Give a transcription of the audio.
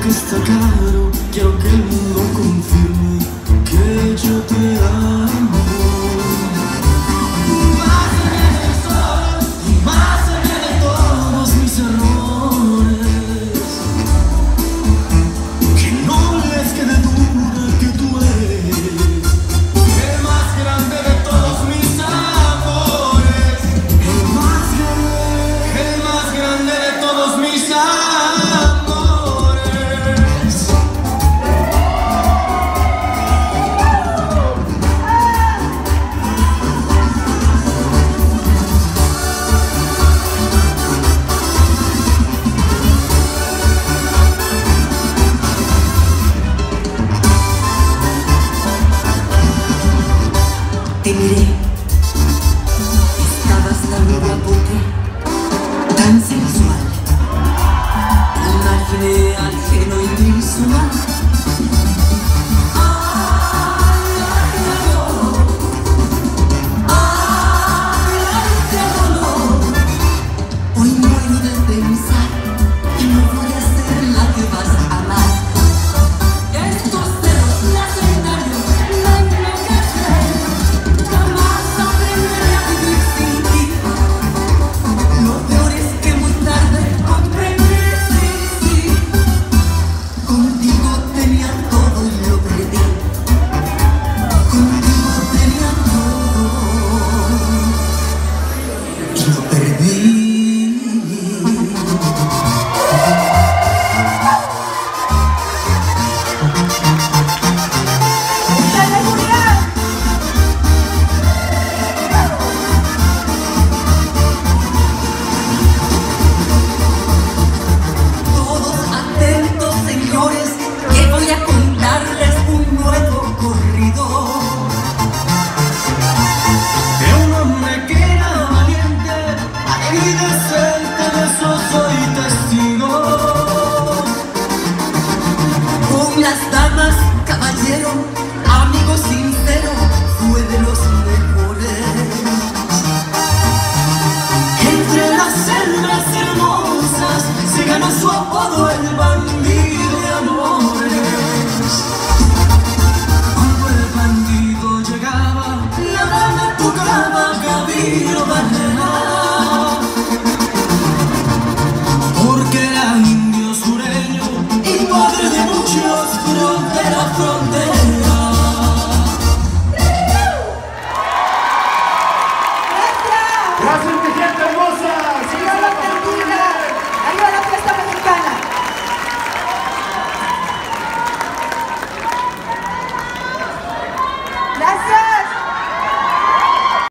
che sta caro, chiaro che non confermi che giocherai mai. te miré. Estabas tan guapote, tan sensual, tan marginal, ajeno y visual. ¡Vas a